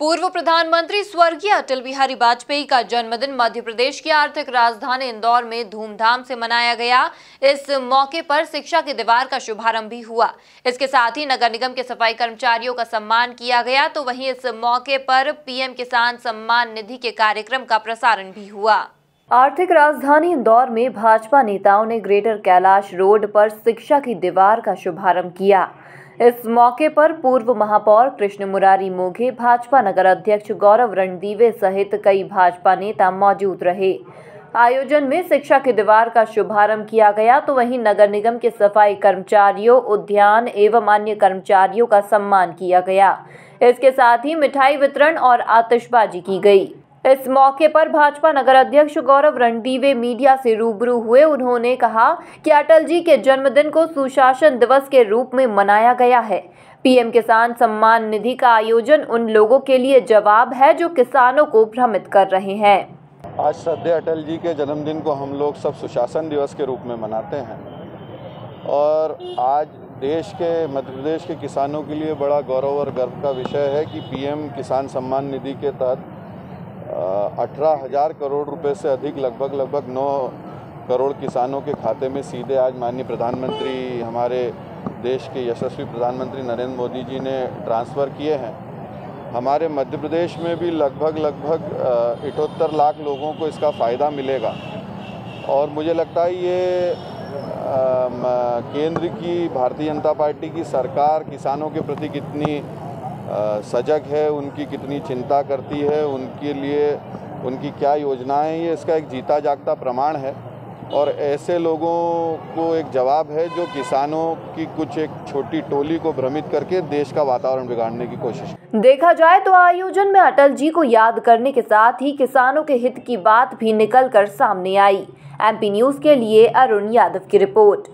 पूर्व प्रधानमंत्री स्वर्गीय अटल बिहारी वाजपेयी का जन्मदिन मध्य प्रदेश की आर्थिक राजधानी इंदौर में धूमधाम से मनाया गया। इस मौके पर शिक्षा की दीवार का शुभारंभ भी हुआ। इसके साथ ही नगर निगम के सफ़ाई कर्मचारियों का सम्मान किया गया तो वहीं इस मौके पर पीएम किसान सम्मान निधि के कार्यक्रम का प्रसारण भी हुआ। आर्थिक राजधानी इंदौर में भाजपा नेताओं ने ग्रेटर कैलाश रोड पर शिक्षा की दीवार का शुभारंभ किया। इस मौके पर पूर्व महापौर कृष्ण मुरारी मोघे, भाजपा नगर अध्यक्ष गौरव रणदीवे सहित कई भाजपा नेता मौजूद रहे। आयोजन में शिक्षा की दीवार का शुभारंभ किया गया तो वहीं नगर निगम के सफ़ाई कर्मचारियों, उद्यान एवं अन्य कर्मचारियों का सम्मान किया गया। इसके साथ ही मिठाई वितरण और आतिशबाजी की गई। इस मौके पर भाजपा नगर अध्यक्ष गौरव रणदीवे मीडिया से रूबरू हुए। उन्होंने कहा कि अटल जी के जन्मदिन को सुशासन दिवस के रूप में मनाया गया है। पीएम किसान सम्मान निधि का आयोजन उन लोगों के लिए जवाब है जो किसानों को भ्रमित कर रहे हैं। आज श्रद्धे अटल जी के जन्मदिन को हम लोग सब सुशासन दिवस के रूप में मनाते हैं। और आज देश के, मध्य प्रदेश के किसानों के लिए बड़ा गौरव और गर्व का विषय है कि पीएम किसान सम्मान निधि के तहत अठारह हज़ार करोड़ रुपए से अधिक, लगभग लगभग नौ करोड़ किसानों के खाते में सीधे आज माननीय प्रधानमंत्री, हमारे देश के यशस्वी प्रधानमंत्री नरेंद्र मोदी जी ने ट्रांसफ़र किए हैं। हमारे मध्य प्रदेश में भी लगभग लगभग इठहत्तर लाख लोगों को इसका फ़ायदा मिलेगा। और मुझे लगता है ये केंद्र की, भारतीय जनता पार्टी की सरकार किसानों के प्रति कितनी सजग है, उनकी कितनी चिंता करती है, उनके लिए उनकी क्या योजनाएँ ये इसका एक जीता जागता प्रमाण है। और ऐसे लोगों को एक जवाब है जो किसानों की कुछ एक छोटी टोली को भ्रमित करके देश का वातावरण बिगाड़ने की कोशिश देखा जाए तो आयोजन में अटल जी को याद करने के साथ ही किसानों के हित की बात भी निकल कर सामने आई। एमपी न्यूज़ के लिए अरुण यादव की रिपोर्ट।